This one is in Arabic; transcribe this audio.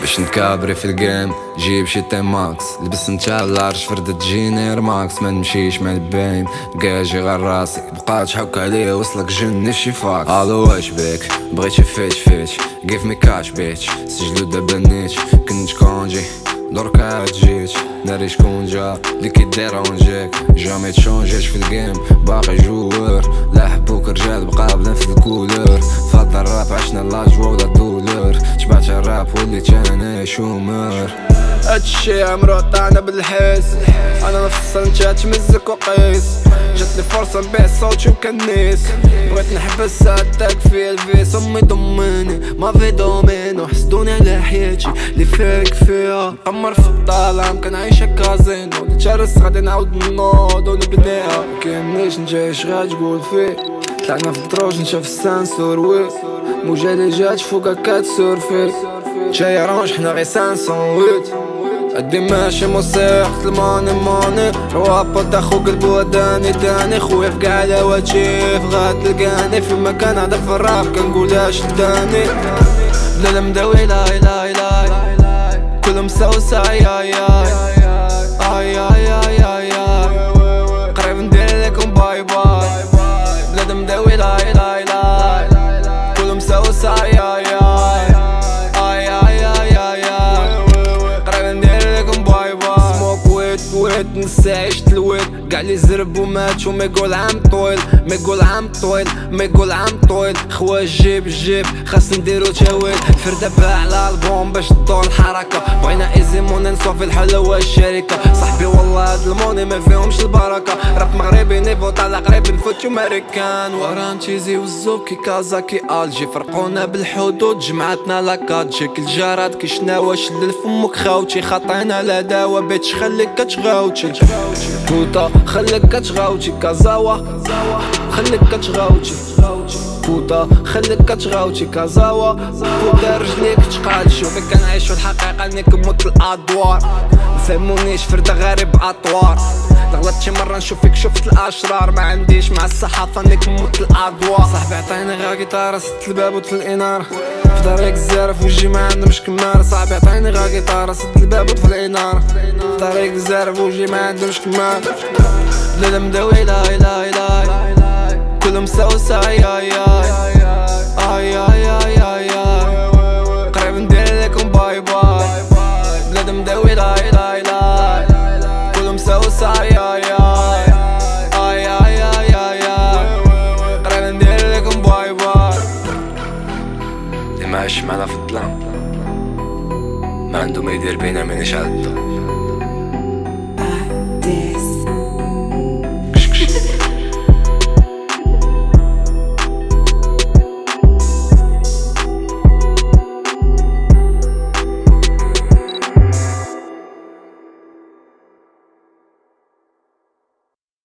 باش نتكابري في الجيم جيب شي تيم ماكس لبس نتا لارج فردة جينير ماكس ما نمشيش مع البين كاجي غير راسي. بقات تحك عليه وصلك جن شي فاكس. ألو واش بيك؟ بغيتي فيتش فيتش جيف مي كاش بيتش سجلو دابا نيتش. كنت كونجي. دركا جيت ناري شكون جا لي كيديرونجيك جامي تشونجيش في الجيم باقي جوور لا حبوك رجال بقى بنفس الكولور فضل الراب عشنا لاجوا ولا دولور تبعت الراب وليت أنا شومر هادشي عمرو طعنا بالحس أنا نفصل انت تمزك وقيس جاتني فرصة نبيع صوتي وكنيس بغيت نحبس هداك في الفيس امي ضمني ما في دومينو حسدوني على حياتي. اللي فيك فيها نقمر في الظلام كنعيش كازينو نتشرس غادي نعاود نوض ونبنيها. مكيهمنيش نجيش غا تقول فيه. طلعنا في الدروج نشوف السانسور وي. موجة جات فوقها كاتسورفي جاي رانج حنا غي سانسون أدي ماشي موسيقى الماني ماني روابط تاخو قلبو داني داني. خويا في قاع الهواتيف غاد تلقاني في مكان هذا في الراب كنقولها شداني بلا لا مداوي لا لا لا. كلهم سوسة اي اي ويت نسى عشت الويت قاع لي زرب ومات وما يقول عام طويل. ما يقول عام طويل ما يقول عام طويل. خوا جيب جيب خاص نديرو تاويل فردة باع على ألبوم باش تدور الحركة بغينا إيزي موني نسوا في الحلوة الشركة صاحبي والله هاد الموني ما فيهمش البركة. راب مغربي نيفو طالع قريب نفوتو ماريكان وران تشيزي وزوكي كازاكي ألجي. فرقونا بالحدود جمعتنا لاكادجي كل جارات كي شناوا شلل فمك خاوتي خاطينا لا داوا بيتش. خليك كتغاوتي بوتا خليك كتغاوتي كازاوا خليك كتغاوتي بوتا خليك كتغاوتي كازاوا بوتا رجليك تقالشو مي كنعيشو الحقيقة اني الادوار مفهمونيش فرد غريب اطوار غلطت شي مرة نشوف فيك شفت الأشرار. ما عنديش مع الصحافة اني كموت الادوار صاحبي عطيني غا جيتارة ست الباب وطفي الإنارة. في داريك الزارف وجي ما عندهمش كمارة. صاحبي عطيني غا جيتارة ست الباب وطفي الإنارة. في داريك الزارف وجي ما عندهمش كمارة. بلا لا مداوي لا لا لا كلهم سوسة اي اي عايش معنا في الظلام ما عنده ما يدير بينا مانيش عدو